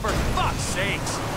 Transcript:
For fuck's sakes!